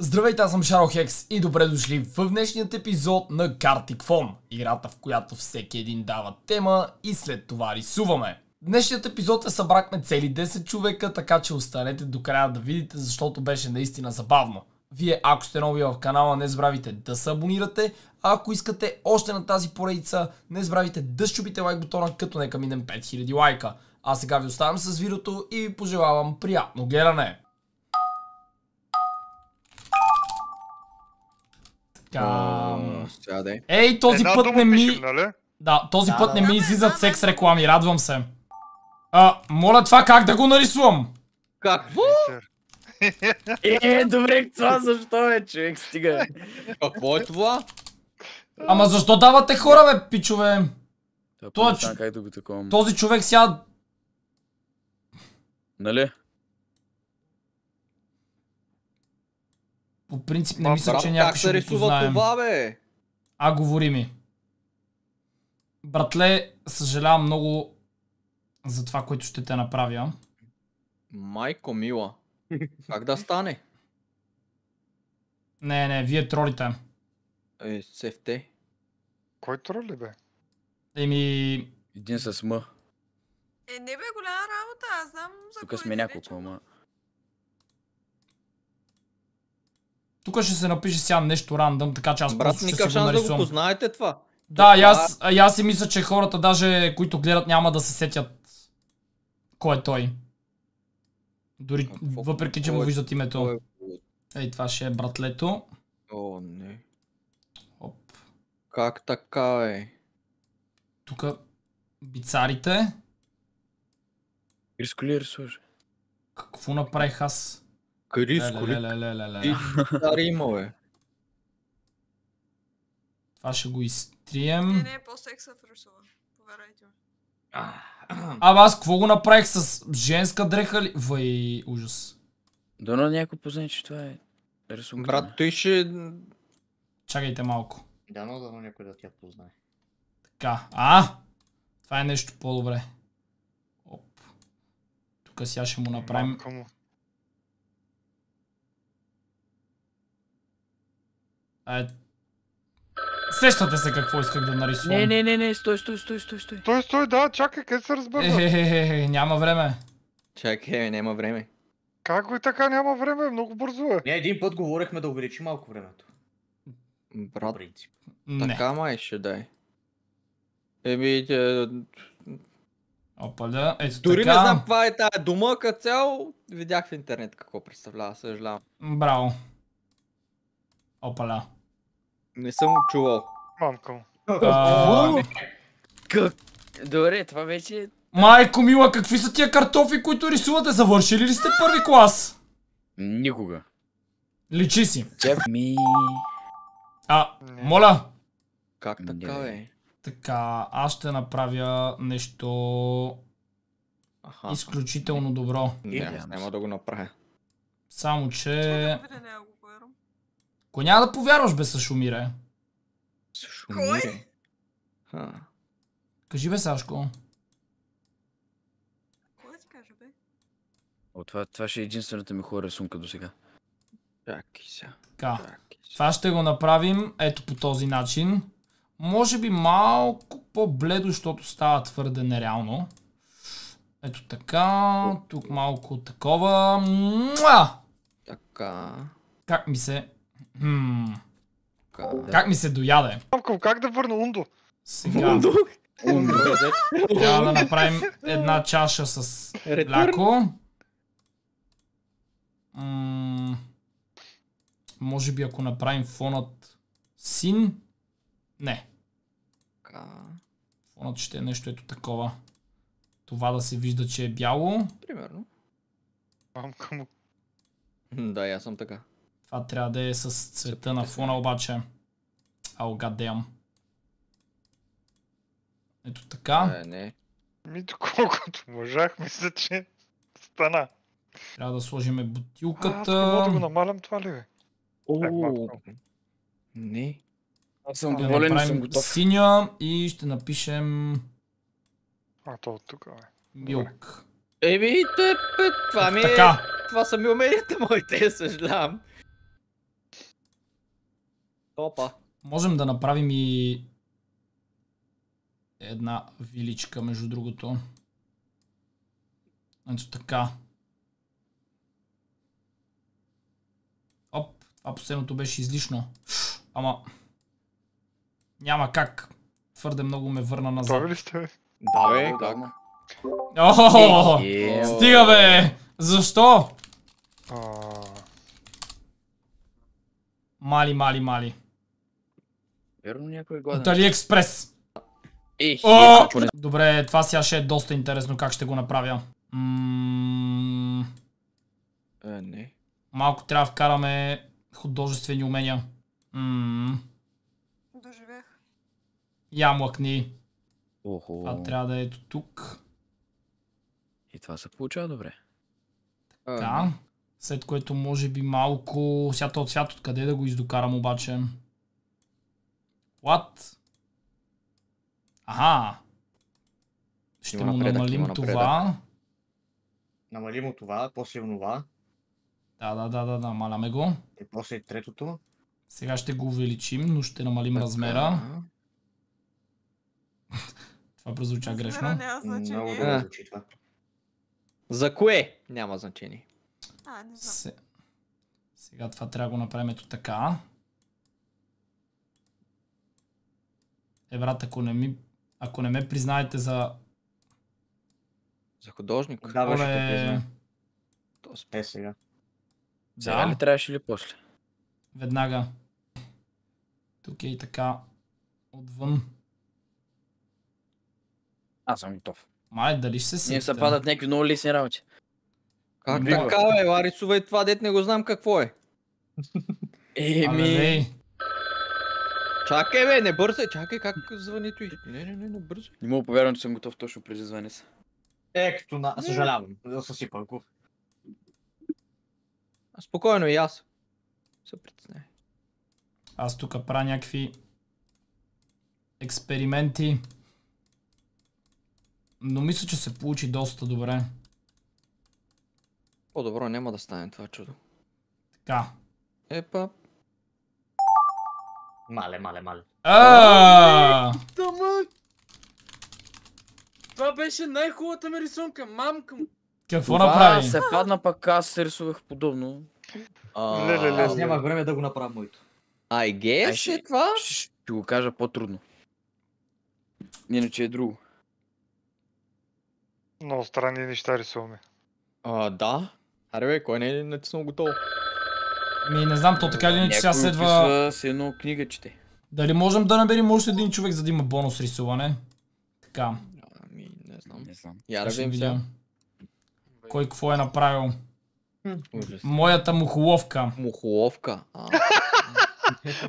Здравейте, аз съм Шарохекс и добре дошли в днешният епизод на Gartic Phone, играта в която всеки един дава тема и след това рисуваме. Днешният епизод е събрахме цели 10 човека, така че останете до края да видите, защото беше наистина забавно. Вие, ако сте нови в канала, не забравяйте да се абонирате, а ако искате още на тази поредица, не забравяйте да щупите лайк бутона, като нека минем 5000 лайка. А сега ви оставям с видеото и ви пожелавам приятно гледане! Така... Е. Ей, този Една път не ми... пишем, нали? Да, този Да, път да, не да. ми излизат секс реклами, радвам се. А, моля това как да го нарисувам? Какво? Е, добре, това защо е, човек, стига. Какво е това? Ама защо давате хора, бе, пичове? Ч- как да го таковам. Този човек сега... Нали? По принцип не мисля, Брат, че някой ще го рисува познаем. това, бе? А, говори ми. Братле, съжалявам много за това, което ще те направя. Майко мила. Как да стане? Не, не, вие тролите. Е, сефте. Кой троли бе? Еми, Един с М. Е, не бе, голяма работа, аз знам за Тук кой сме няколко, ама. Тук ще се напише сега нещо рандъм, така че аз Брат, просто ще си го шанс да го нарисувам. познаете това. Да, и аз, и аз си мисля, че хората даже, които гледат, няма да се сетят кой е той. Дори въпреки, че му е- виждат името. Ей, това ще е братлето. О, не. Оп. Как така, е? Тук бицарите. Риско ли рисуваш? Какво направих аз? И ле. стари има, бе. Това ще го Не, изтрием. не, по-секса в рисува. Повярвайте ми. Абе аз какво го направих с женска дреха ли? Вай, ужас. Дано някой познае, че това е рисунка. Брат, той ще... Чакайте малко. Дано, дано някой да тя познае. Така, а! Това е нещо по-добре. Оп. Тук сега ще му направим Мамка му. Е, сещате се какво исках да нарисувам. Не, не, не, не, стой, стой, стой, стой, стой. Той, стой, да, чакай, къде се разбърза? Ехехехе, няма време. Чакай, няма време. Как го и така няма време? Много бързо е. Не, един път говорихме да увеличи малко времето. Брат, принцип. Не. така май ще да е. Еми, е, Опа да, ето дори така. не знам каква е тая дума, като цяло видях в интернет какво представлява, съжалявам. Браво. Опаля. Не съм чувал. Мамка му. А, Как? Добре, това вече е... майко мила, какви са тия картофи, които рисувате? Завършили ли сте първи клас? Никога. Личи си. Ми... А, Не. моля. Как така, Не. бе? Така, аз ще направя нещо Аха. изключително добро. Не, аз Надявам няма да го направя. Само, Че... няма. Кой няма да повярваш бе, Сашумире? Шумире. Ха. Кажи бе, Сашко. Кой да ти каже, бе? О, това, това ще е единствената ми хубава рисунка до сега. Чакай сега. Така. Това ще го направим ето по този начин. Може би малко по-бледо, защото става твърде нереално. Ето така. Тук малко такова. Муа! Така. Как ми се... Така. Как ми се дояде? Как да върна Ундо? Сега Умно. трябва да направим една чаша с. М, Може би ако направим фонът син. Не. Фонът ще е нещо ето такова. Това да се вижда, че е бяло. Примерно. Мамка му. Да, и аз съм така. Това трябва да е с цвета на фона обаче. Ау, гадеям. Ето така. Е, не. Ми доколкото можах, мисля, че стана. Трябва да сложим А, бутилката. мога да го намалям това ли бе? О. Не. Аз съм доволен и съм готов. синя и ще напишем А, то от тук, бе. милк. Еми, това ми е... Това са ми уменията моите, съжалявам. Опа. Можем да направим и една виличка, между другото. Ето така. Оп, това последното беше излишно. Ама... Няма как. Твърде много ме върна назад. Готови ли сте? Да, бе, как? О, Е, Стига бе! Защо? Мали, мали, мали. Верно някой е От гладен. Алиекспрес. Е, О! поне. Добре, това сега ще е доста интересно как ще го направя. М, Е, не. Малко трябва да вкараме художествени умения. М, Доживях. Я млъкни. Охо. Това трябва да е ето тук. И това се получава добре. Така. След което може би малко... Сега този цвят откъде да го издокарам обаче? What? Аха. Ще Има му напредък, намалим има напредък. това. Намалим от това, после онова, Да, да, да, да, да, маляме го. и после и третото. Сега ще го увеличим, но ще намалим размера. Това прозвуча грешно. няма Много значение. добре А. звучи това. За кое? Няма значение. А, не знам. Се... Сега това трябва да го направим ето така. Е, брат, ако не, ми... ако не ме признаете за... За художник. Да, Оле... призна. То с- Е, сега. Сега ли Да, трябваше или после? веднага. Тук е и така. Отвън. Аз съм готов. Мале, дали ще се Ние се сетите? падат някакви много лесни работи. Как така, бе? Ела, рисувай това, дет не го знам какво е. Еми... Чакай, бе, не бързай. Чакай, как звъни той. Не, не, не, не бързай. Не мога повярвам, че съм готов точно преди звъне са. Е, като на... Съжалявам, да съсипах го. А, Спокойно и аз. Се притесняй. Аз тук правя някакви експерименти. Но мисля, че се получи доста добре. По-добро няма да стане това чудо. Така. Епа, Мале, мале, мале. А! Това беше най-хубавата ми рисунка, мамка му. Какво направи? се падна пък аз се рисувах подобно. Аз нямах време да го направя моето. I Ай, guess ще- е това? Ще го кажа по-трудно. Иначе е друго. Много странни неща рисуваме. А, да. Аре бе, кой не е натиснал готово? Ми не знам, то така или иначе сега следва... с едно книга чете. Дали можем да наберем още един човек, за да има бонус рисуване? Така. Ами, не знам. Не знам. Я да видим сега. Кой какво е направил? Ужас. Моята мухоловка. Мухоловка.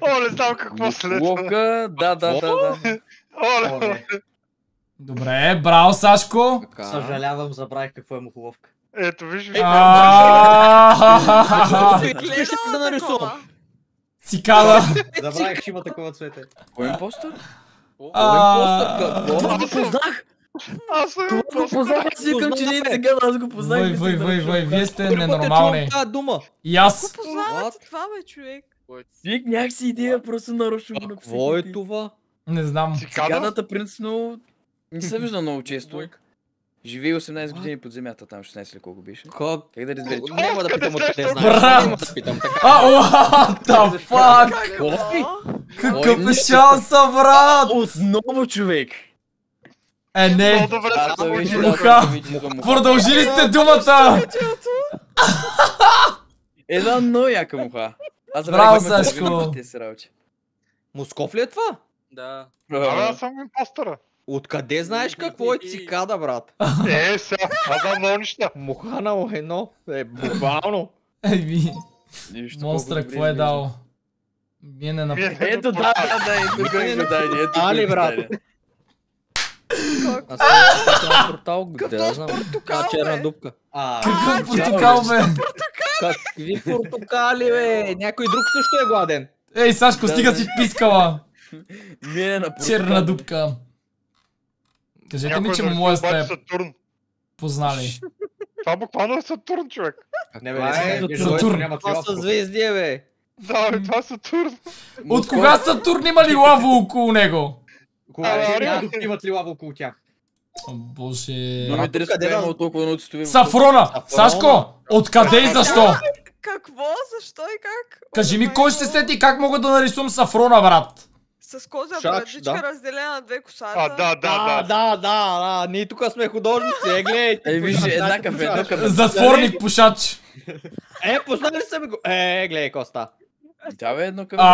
О, не знам какво следва. Ловка, да, да, да, да. Оле, Добре, браво, Сашко! съжалявам, забравих какво е мухоловка. Ето виж, виж. Гледал да нарисувам. Цикада. Забравих, че има такова цвете. Кой е импостър? Това го познах! Аз го познах! Аз си викам, че не е сега, аз го познах. Вой, вой, си вой, вой, вие сте ненормални. И аз. Познавате What? това, бе, човек. Вик, някакси идея, просто нарочно го Какво е написах. това? Не знам. Цикадата принципно не се вижда много често. Живее 18 години под земята, там 16 или колко беше. Как? Как да разберете? Няма да питам откъде знаеш. Брат! Няма да питам така. А, what the fuck? Какъв е шанса, брат? Отново човек! Е, не. Получи. Муха. Продължили сте думата. Една много яка муха. Аз Браво, Сашко. Москов ли е това? Да. Абе, аз съм импостъра. Откъде знаеш какво е цикада, брат? Е, сега, аз знам много неща. Муха на едно. Е, буквално. Еми, монстра какво е дал? Вие не Вие направи. Ето, да, да, да, ето кой го даде, ето Али, брат. Аз съм портал, къде да знам. портокал, А, черна дупка. Какъв портокал, бе? Какви портокали, бе? Някой друг също е гладен. Ей, Сашко, стига си пискала. Черна дупка. Кажете ми, че нарисува моя сте Сатурн. познали. Това буквално е Сатурн, човек. не бе, не е Сатурн. Сатурн Това са звезди, бе. Да, бе, това са Турн. От кога Сатурн има ли лава около него? Кога е, имат ли лава около тях? О, боже. Но ми толкова много. Сафрона! Сашко! Откъде и защо? Какво? Защо и как? Кажи ми кой ще сети как мога да нарисувам Сафрона, брат? С коза Шак, брадичка, да. разделена на две косата. А, да, да, Да, да. да, да, да, ние тук сме художници, е, гледай. Е, виж, еднакъв, еднакъв. Затворник пушач. Е, познали са ми го. Е, гледай, Коста. Тя бе едно към...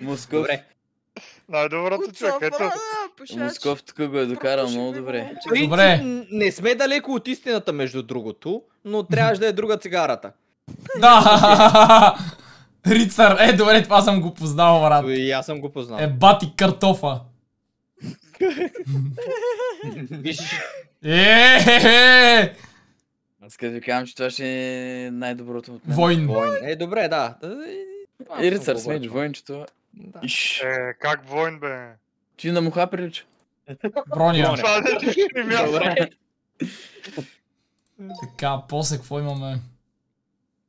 Москов. Добре. Най-доброто От човек. Ето. Москов тук го е докарал много добре. Добре. Не сме далеко от истината, между другото, но трябваше да е друга цигарата. да. Рицар. Е, добре, това съм го познал, брат. И аз съм го познал. Е, бати картофа. Виж, Е, Е, Аз като ви казвам, че това ще е най-доброто от мен. Войн. войн. Е, добре, да. Е, И рицар смеч, войнчето. Да. Е, как войн, бе? Ти на муха прилича. Броня. Така, после какво имаме?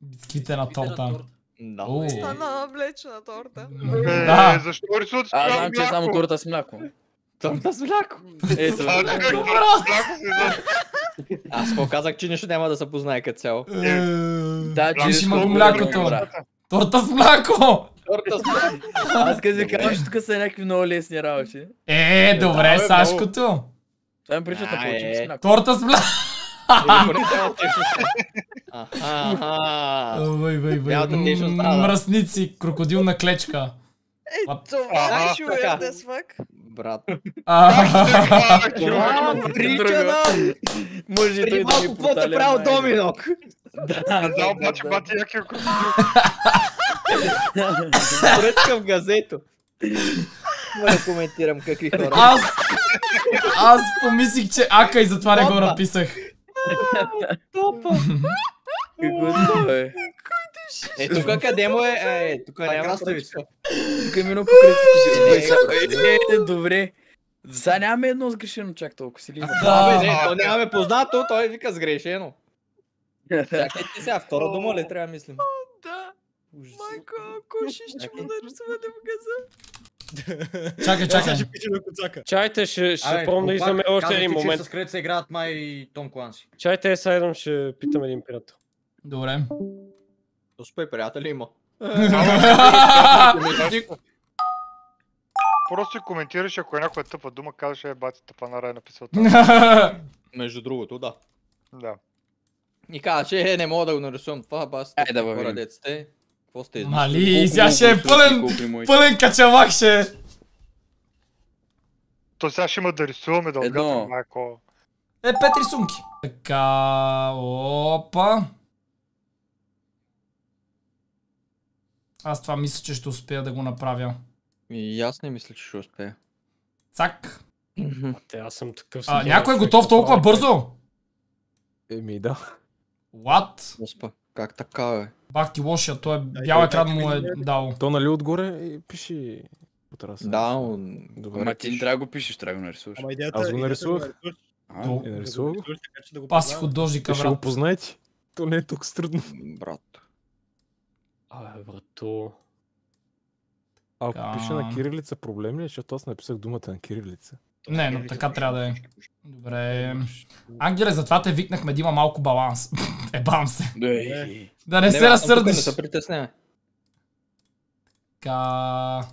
Бисквите на торта. Да. О. Стана облечена торта. Е, Да. защо рисуват с Аз това знам, че е само мляко? торта с мляко. Торта с мляко. Ето, торта с мляко знам? Аз показах, че нищо няма да се познае като цяло. Е, Да, че Виж, има млякото. Торта с мляко! Торта с мляко. Аз ви казвам, че тук са някакви много лесни работи. Е, добре, Сашкото. Това ми приличат на А, палчик е. с мляко. Торта с мляко. Течност, да, да. Мръсници, крокодил на клечка. What? Това е шуер да свък. Брат. А, А, човек. А, прича да! Може и Преди той да малко ми проталя правил майка. Доминок? Не знам, обаче бати якия крокодил. Поръчка в газето. Няма да коментирам какви хора. аз... Аз помислих, че ака и затова не го написах. Топа. Какво е? Е, тук къде му е? Е, тук няма краставица. Тук е минал покрай Е, всичко. Е, е, добре. Сега нямаме едно сгрешено чак толкова си ли? Да, бе, не, то нямаме познато, той вика сгрешено. Чакайте сега, втора дума ли трябва да мислим? Да. Майко, ако ще ще му нарисуване в газа. Чакай, чакай. Чайте, ще, ще пробвам да излеме още един момент. С кред се играят май Том Кланси. Чайте, сайдом ще питам един приятел. Добре. Успей, приятели има. Просто коментираш, ако е някоя тъпа дума, казваш, е, бати тъпа нара е написал това. Между другото, да. Да. И каза, че е, не мога да го нарисувам това, бас. Айде да въведем. Какво сте измислили? Мали, сега ще е пълен, пълен качалак ще е. То сега ще има да рисуваме, да Едно. майко. Е, пет рисунки. Така, опа. Аз това мисля, че ще успея да го направя. И аз не мисля, че ще успея. Цак. Те, аз съм такъв. А, някой е готов толкова бързо? Еми да. What? Господа, как така, бе? Бах ти лошия, той е бял екран му е дал. То нали отгоре и пише потраса. Да, но... Добре. Ама ти не трябва да го пишеш, трябва да го нарисуваш. Ама идеята Аз го идеята нарисувах. А, Е, да го нарисува го. нарисуваш, така че да го Паси художника, Ще го брат. познаете. То не е толкова трудно. Брат. Абе, брато. Ако пише на кирилица, проблем ли е? Защото аз написах думата на кирилица. Не, но така трябва да е. Добре. Ангеле, затова те викнахме да има малко баланс. Ебам се. Да не се съм тук, Не разсърдиш. се притеснявай. Така...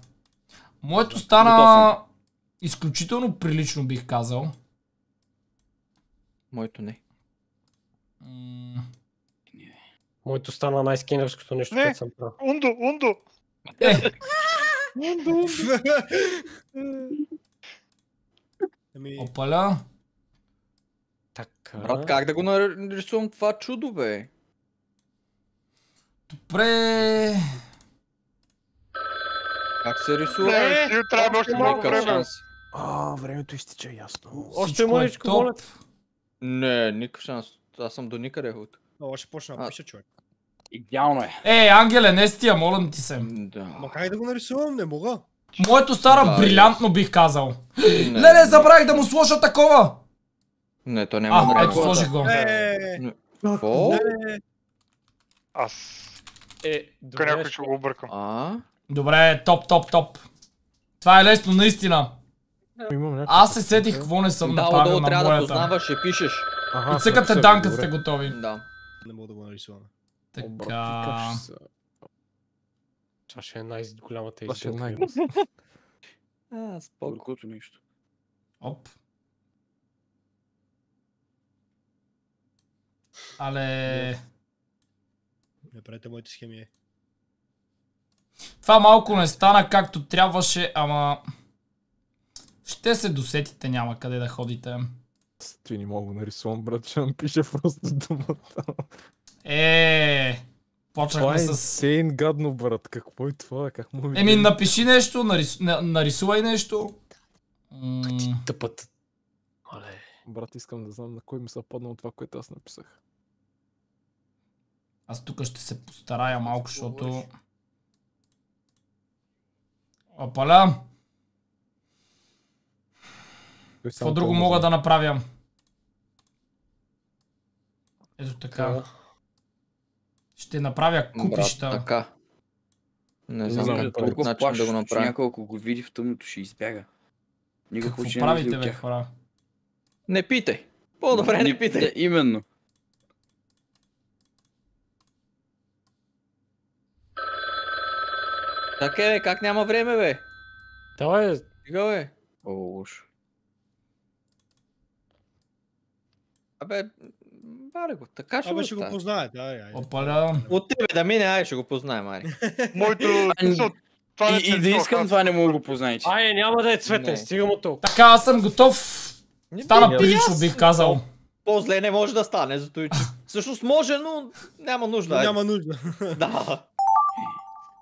Моето стана изключително прилично, бих казал. Моето не. Моето стана най-скинерското нещо, Не. което съм правил. Ундо, ундо! Е, Ами, опаля. Така. Брат, как да го нарисувам това чудо, бе? Добре. Как се рисува? Не, ти трябва още малко Никакъв време. шанс. А, времето изтича ясно. Още е мъничко, моля. Не, никакъв шанс. Аз съм до никъде от. много ще почна да А. пиша човек. Идеално е. Е, Ангеле, не с тия, моля ти се. Да. Ма как да го нарисувам? Не мога. Моето стара Да, брилянтно, бих казал. Не, Леле, забравих да му сложа такова. Не, то няма А, ето, сложих го. Какво? Аз... Е, Тук някой добре. ще го объркам. А? Добре, топ, топ, топ. Това е лесно, наистина. Аз се сетих какво не съм Да, направил на трябва да моята. познаваш и пишеш. Ага, Отсъкате съм дан, като добре. сте готови. Да. Не мога да го нарисуваме. Така. ти как ще са? Това ще е най-голямата Това ще е най А, споко. Колкото нещо. Оп. Але... Не правите моите схеми. е. Това малко не стана както трябваше, ама... Ще се досетите, няма къде да ходите. Ти не мога да нарисувам, брат, ще напиша просто думата. Е, Това почнахме е с... инсейн гадно, брат. Какво е това? Как му Еми, напиши нещо, нарис... на- нарисувай нещо. М, Тъпът. Оле. Брат, искам да знам на кой ми се паднало това, което аз написах. Аз тук ще се постарая малко, защото... Опаля! Какво друго мога може. да направя? Ето така. Ще направя Брат, купища. така. Не знам знам, как толкова друг начин да го направя. някой ако го види в тъмното ще избяга. Никакво Какво не излезе правите, бе, хора? Не питай. По-добре не питай. Да, Именно. Така е, бе, как няма време, бе? Това е... Стига, бе. О, лошо. Абе, баре го, така ще Абе, го ще го познаете. Ай, ай. Опаля. От тебе да мине, ай, ще го познаем, ай. Моето... смисъл, Това не И, и да искам това не мога да го познаете. Ай, няма да е Не. цветен, стига му толкова. Така, аз съм готов. Не Стана би- прилично, бих казал. По-зле не може да стане, зато и че... Всъщност може, но няма нужда. Няма нужда. Да.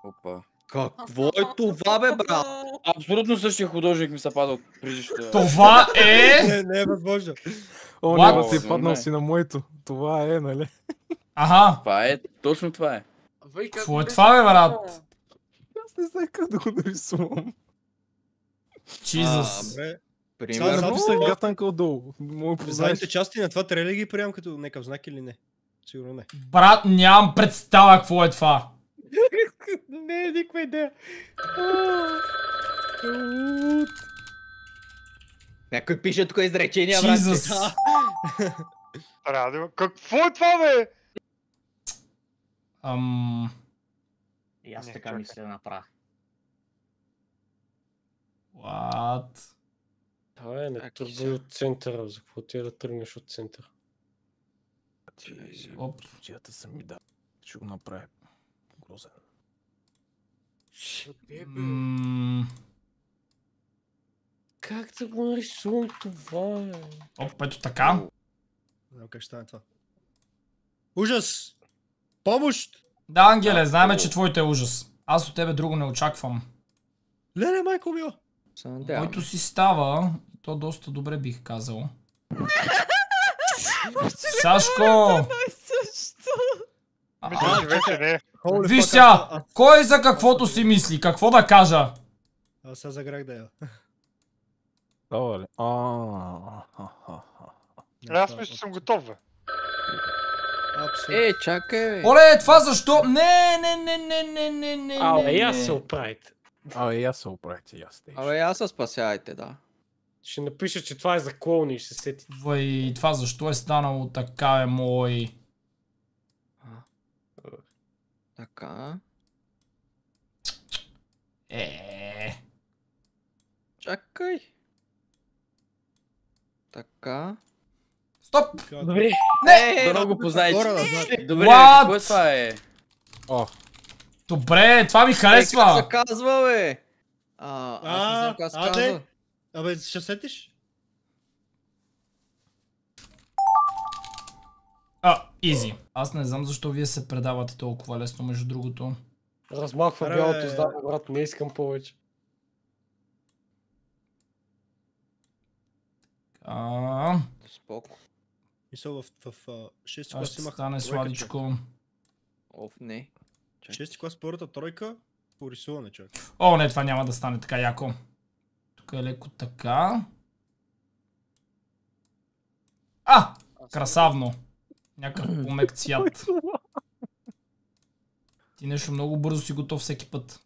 Опа. Какво е това, бе, брат? Абсолютно същия художник ми се пада от предишната. Това е... Не, не е възможно. О, няма си О, паднал не. си на моето. Това е, нали? Аха. Това е, точно това е. Какво е това, бе, брат? Аз не знам как да го нарисувам. Чизъс. Примерно- написах гатанка отдолу. Задните части на това трябва ли ги приемам като някакъв знак или не? Сигурно не. Брат, нямам представа какво е това. Не е никаква идея. Някой пише тук изречения, брат. Има... Какво е това, бе? Ам... И аз Не, така чакай. мисля да направя. What? Това е, не тръгвай сега. от центъра. За какво ти е да тръгнеш от центъра? Оп. Чията са ми да. Ще го направя. Грозен. Как да го нарисувам това? е? Оп, ето така. Знам как ще стане това. Ужас! Помощ! Да, Ангеле, знаеме, че твоите е ужас. Аз от тебе друго не очаквам. Леле, майко мила! Надявам. Който си става, то доста добре бих казал. Сашко! Виж сега, кой за каквото си мисли? Какво да кажа? Аз сега загрях да я. Това ли? А, а, а, а. Е, Аз мисля, че съм готов, бе. Абсолютно. Е, чакай, бе. Оле, това защо? Не, не, не, не, не, не, не, Абе, не. се оправите. Абе, аз се оправите, и аз те. Абе, аз се спасявайте, да. Ще напиша, че това е за клоуни и ще се сети. Вай, това защо е станало така, е мой? Така. Е, Чакай. Така. Стоп! Добре. Не! Да познаете. Хора да знаят. Добре, What? какво е това е? О, Добре, това ми Е, как се харесва. казва, бе? А, аз не знам как се казва. Абе, ще сетиш? А, изи. Аз не знам защо вие се предавате толкова лесно, между другото. Размахва бялото здание, брат, не искам повече. А, Споко. Мисъл, в, в, в 6 това клас ще имах стане сладичко. Оф, не. Чакай. 6 клас първата тройка по рисуване, човек. О, не, това няма да стане така яко. Тук е леко така. А! Красавно. Някакъв помек цвят. Ти нещо много бързо си готов всеки път.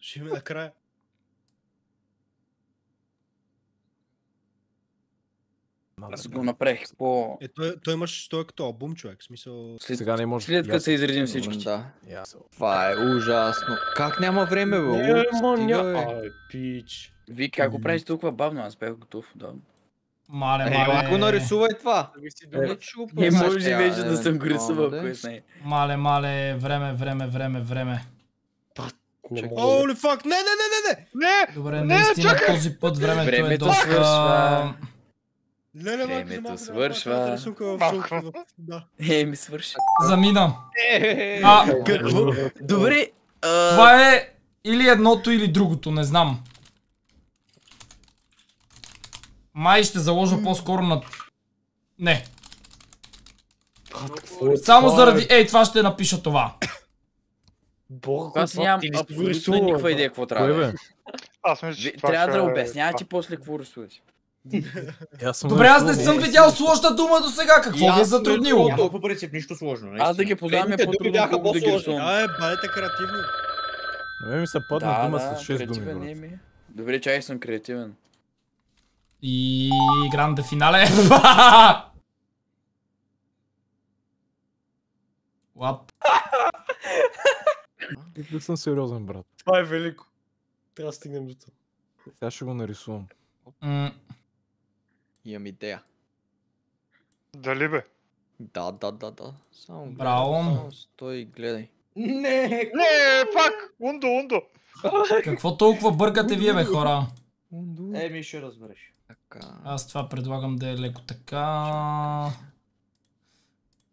Ще ми накрая. Аз го направих по... Е, той, той имаш, той е като албум, човек. Смисъл... След, Сега не може. след като се изредим всички. Да. Това е ужасно. Как няма време, бе? Няма, няма. Ай, пич. Вие как го правите толкова бавно? Аз бях готов, да. Мале, Е, ела го мале. нарисувай това. Е, Ще го Не може вече е, да съм го рисувал, е. кой знае. Мале, мале, време, време, време, време. Не. Holy fuck! Не, не, не, не, не! Не! Добре, Не, наистина чакай! този път времето, е доста... Не, не, малко, Времето свършва. малко. Е, ми свърши. Замина. Е, А, Какво? Добре. а, това е или едното, или другото, не знам. Май ще заложа по-скоро на... Не. Е Само заради... Ей, това ще напиша това. Бог, Аз нямам абсолютно никаква идея какво трябва. да е. Аз мисля, че Трябва да обяснявате после какво рисувате. Е, Аз Добре, аз не съм видял сложна дума до сега. Какво ви е затруднило? Няма по принцип нищо сложно. Аз да ги познавам е Предните думи по-трудно, бяха по-сложни. Да, е, бъдете креативни. Мен ми се падна дума с 6 думи, е. Добре, чай съм креативен. И гранде финале. What? Не съм сериозен, брат. Това е велико. Трябва да стигнем до това. Сега ще го нарисувам. Имам идея. Дали бе? Да, да, да, да. Само гледай, Браво. само Стой и гледай. Не, Не, пак! Ундо, ундо! Какво толкова бъркате вие, бе, хора? Еми ще разбереш. Така. Аз това предлагам да е леко така.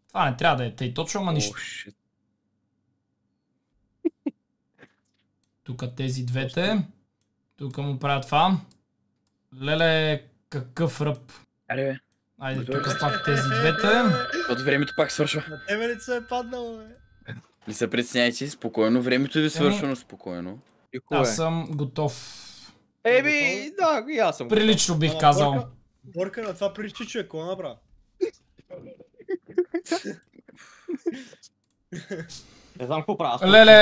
Това не трябва да е тъй точно, ама нищо. Тук тези двете. Тук му правя това. Леле, какъв ръб. Аре бе, Айде, тук пак тези двете. от времето пак свършва. На тебе ли се е паднало, бе? Не се притесняйте, спокойно, времето ви свършва, но спокойно. Аз съм готов. Еми, да, и аз съм. Прилично бих казал. Борка- Борка на това приличи човек, какво направи? Не знам какво правя. Леле,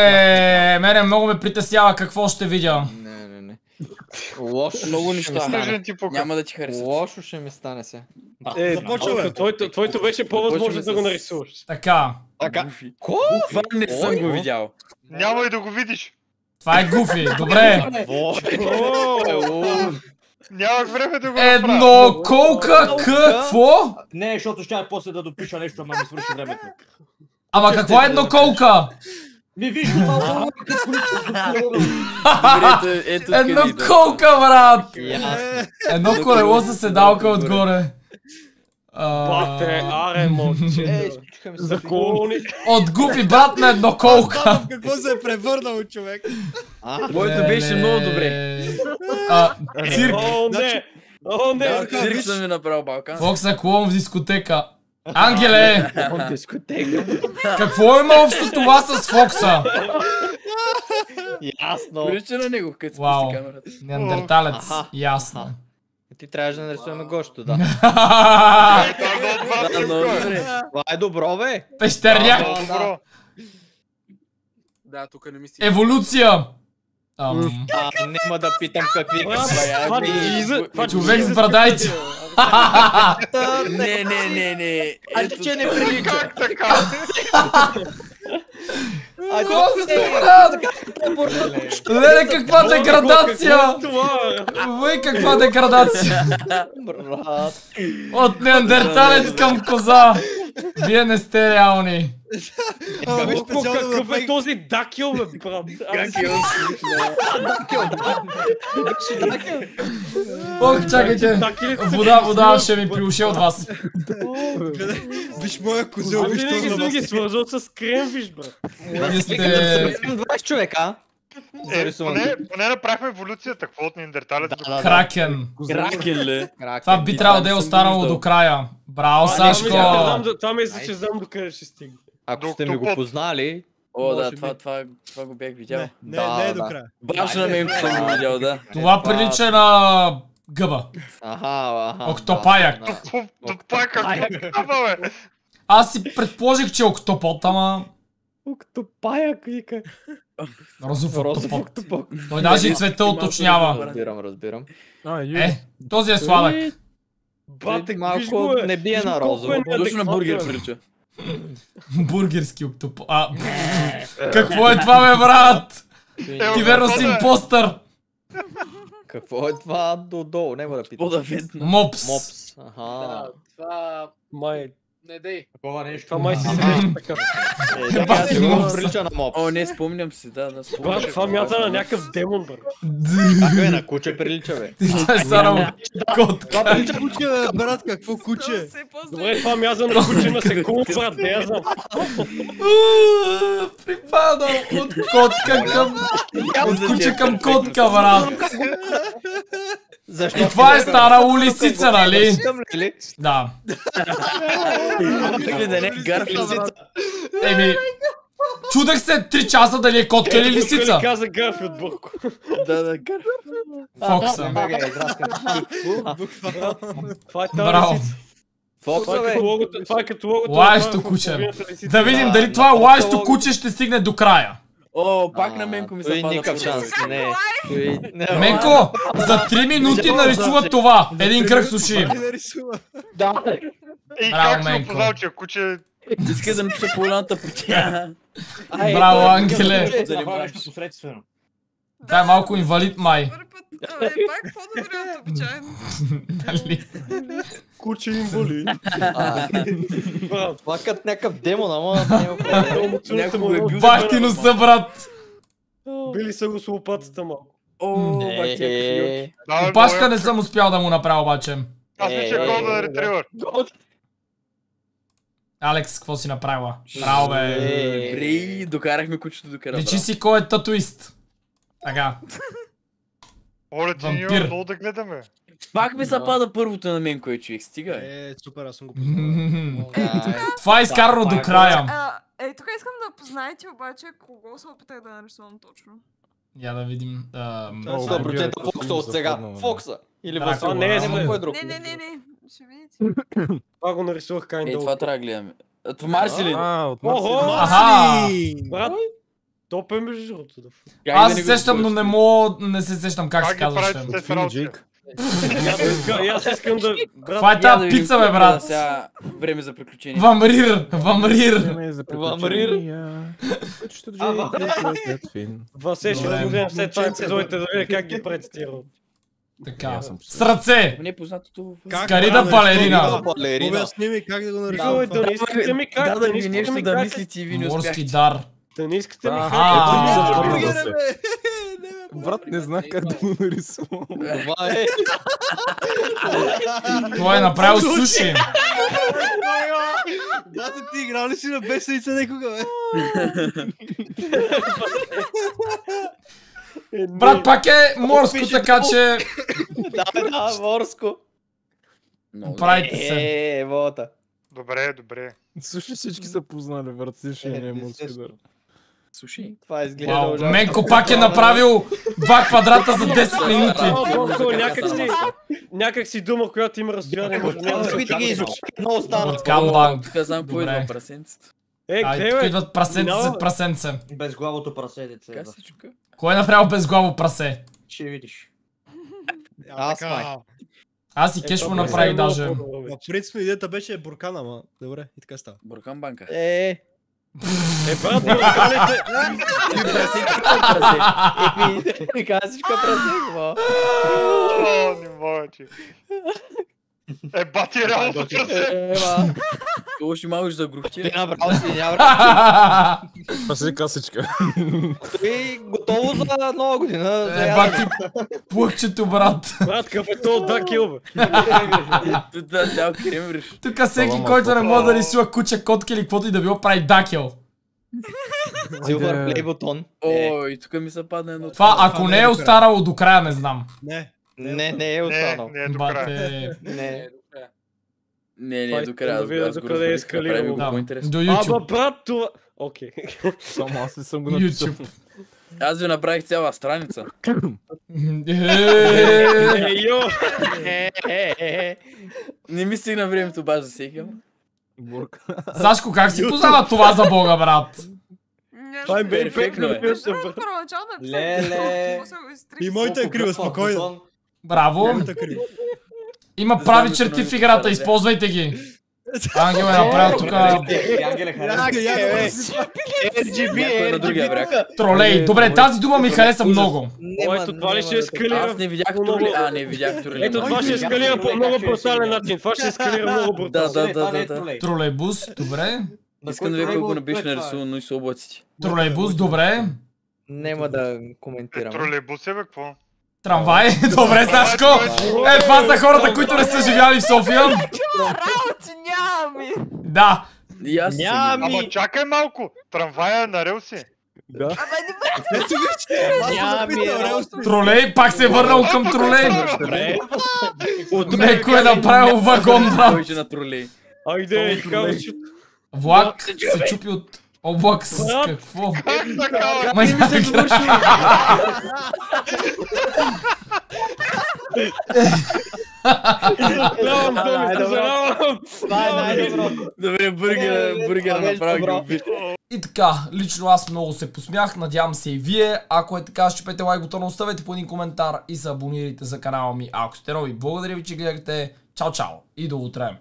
мене много ме притеснява какво ще видя. Не, не. Лошо Много неща. Няма да ти хареса. Лошо ще ми стане се. Е, Започваме. Борка, твоето, твоето беше по-възможно да го нарисуваш. Така, Така. Това не съм го видял. Няма и да го видиш. това е Гуфи. Добре. Нямах време да го направя. Едно колка какво? Не, защото ще после да допиша нещо, ама ми свърши времето. Ама какво е едно колка? Ми виж това, Едно колка, брат! Е, Едно колело с седалка отгоре. Бате, аре, Е, момче. се. За колони. От Гуфи, брат, на едно колка. Какво се е превърнал човек. Моето беше много добре. А, цирк. О, Значи- не! О, не! Цирк съм ви направил Балкан. Фокса клон в дискотека. Ангеле, какво има общо това с Фокса? Ясно. Прилича на него, като Вау. камерата. Неандерталец, ясно. Ти трябваше да нарисуваме гощето, да. Това е добро, бе. Пещерняк. Да, тук не ми си. еволюция. Ам, А, няма да питам какви Това Ами, човек с брадайче. Не, не, не, не. А Ето че не прилича. Как така? Леле, каква деградация! Това Вой, каква деградация! Брат. От неандерталец към коза! Вие не сте реални. Специално какъв на е този дакил, бе, брат? Аз- Как е Ох, чакайте. Вода, вода ще ми приуши от вас. Виж моя козел, Аз виж винаги този съм ги на свързвал с крем, виж, брат. Вие сте... 20 човека. Е, поне, поне направихме еволюцията. Какво от неандерталец до Кракен. Кракен ли? Това би трябвало да е останало до края. Браво, Това мисля, че знам Сашко! до- Това мисля, че знам докъде ще стигне. Ако До- сте ми го до- познали, О, да, това, това, това го бях видял. Не, не, Да, не е до да. края. Баш на мен съм го видял, да. Това прилича на гъба. Аха, аха. Октопаяк. да, да. До какво става, бе? Аз си предположих, че е октопот, ама... Октопаяк, вика. Розов Розов октопок. Той даже и цвета уточнява. Разбирам, разбирам. Ю. Е, този е сладък. Батък, Малко е. не бие на розово. е Точно на бургер прилича. Бургерски октопок. А, какво е това, бе, брат? Ти верно си импостър. Какво е това додолу? Няма да питам. Мопс. Мопс. Аха. Това... Май, Не дей. Такова нещо. това май си среща така. Е, Бати сигурно прилича на мопс. О, не, спомням си, да, да, спомням. Това мята на някакъв демон, бе. Ако е на куче прилича, бе. Ти е станал котка. Това прилича куче, бе, брат, какво куче? Добре, това мяза на куче на секунд, брат, не я знам. Припадал от котка към... От куче към котка, брат. Защо? И това е станало лисица, нали? Да. Не, лисица. Еми, чудех се 3 часа дали е котка или лисица. Нали каза Гарфи от Бурко. Да, да. Фокса. Това е тази. Фокса, Това е бе. като логото, това е като логото. Лаещо куче. Да видим дали това лаещо куче ще стигне до края. О, пак на Менко ми се пада. никакъв шанс. Не. Той- не. Менко, за 3 минути нарисува това. Един кръг суши. Да. И Браво, как Менко. опознал, че е куче... Иска да напиша половината причина. Ай, Браво, той е Ангеле. Занимаваш. нещо посредствено. Това е малко инвалид май. Абе, пак по-добре от обичайно. Нали? Куче им боли. А, Брат, Това като някакъв демон, ама е бил. Бах ти носа, брат. Били са го с лопатата малко. Е, Да, Опашка не е- съм успял да му направя обаче. Аз мисля, Е, Golden е, Retriever. Алекс, какво си направила? Браво, бе. Е, докарахме кучето до кара. Личи си кой е татуист. Така. Оле, ти Вампир. няма много да гледаме. Пак ми се пада първото на мен, кой човек. Стига. Е, супер, аз съм го познал. Това е изкарано до края. Е, тук искам да познаете обаче кого се опитах да нарисувам точно. Я да видим. е 100% Фокса от сега. Фокса. Или Да, Васил. не е зле. кой друг. Не, не, не, не. Ще видите. Това го нарисувах кайн Е, това трябва да гледаме. Това Марселин. А, от! Марселин. Брат, топ е между другото. да. Аз да се сещам, но не мога, не се сещам как се. И аз искам- да... Това е да тази пица, бе, брат. Време за приключение. Вамрир, вамрир. Вамрир. приключения. Васе ще да гледам след това епизодите да видя как ги прецитирам. Така. С ръце. Не е познатото. Скарида да балерина. Обясни ми как да го нарисувам. да искате ми как, Да, да да да мислите и ви не Морски успяхте. дар. Да не искате да! Не, бе, Брат, не знах как да го нарисувам. Това е. Той е направил суши. Брате, ти играл ли си на бесеница някога, бе? Е. Брат, пак е морско, така че Да, да, морско. Правите се. Е, вота. Добре, добре. Слушай, всички са познали, брат, всички не е морски. Суши. Това изглежда Вау, ужасно. Менко пак е направил 2 квадрата за 10 минути. Някак си, някак си дума, която има разстояние ги. Едно. Тук знам Добре. идва прасенцата. Е, къде тук бе? идват прасенце след прасенце. Безглавото прасе, деца. Така се чука. Кой е направил безглаво прасе? Ще видиш. Аз май. Аз и Кеш му направих даже. В принцип идеята беше буркана, ама добре, и така става. Буркан банка. Е, Е, брат, бурканите... Еми, каза всичко е прасе, О. Е, бати реално прасе. Ема, Какво ще малко за ти грухтия? направо си, няма време. Това си касичка. Той готово за нова година. за Еба ядене. ти плъхчето, брат. Брат, какъв е то да кил, бе? Това е. Тук всеки, който не може да рисува куча, котки или каквото и да било, прави дакел. Силвър Айде. плей бутон. Е, Ой, и тук ми се падна едно. Това, ако не е остарало до края, не знам. Не. Не, не е Не, останал. не е до края. Не. Не, Това не, е до края. да видя е ескалирало. направи го Да, до YouTube. брат, това... Окей. Само аз не съм го написал. Аз ви направих цяла страница. Е, Е! Е, е, е. Не ми стигна времето баш за всеки. Сашко, как си познава това за бога, брат? Това е Перфектно е. Леле. И моята е крива, спокойно. Браво! Е. Има прави черти в играта, използвайте ги. Ангел е направил тук на другия бряг. тролей. Добре, тази дума ми хареса много. Ето това ли ще ескалира? Аз не видях турли. А, не видях турли. Ето това ще ескалира по много брутален начин. Това ще ескалира много Да, брутално. да, да, да, да. Тролейбус, добре. Искам да видя кой го напише нарисувано и с облаците. Тролейбус, добре. Няма да коментирам. Тролейбус е бе, какво? Трамвай, добре, Сашко. Е, това са хората, които не са живяли в София. Работи нямаме! Да. И аз Няма съм- Ама чакай малко! Трамвая е на релси. Да. Абе, не бе! Няма ми е Тролей, пак се е върнал към тролей. Добре. От Некой е направил вагон, брат. Повече на тролей. Айде, и така, Влак се чупи от облак с какво? Как така? Май Не се довърши. Съжалявам. Това е най-добро. Добре, бургера, бургера направи. И така, лично аз много се посмях, надявам се и вие. Ако е така, щупете лайк бутона, оставете по един коментар и се абонирайте за канала ми, ако сте нови. Благодаря ви, че гледахте. Чао, чао и до утре.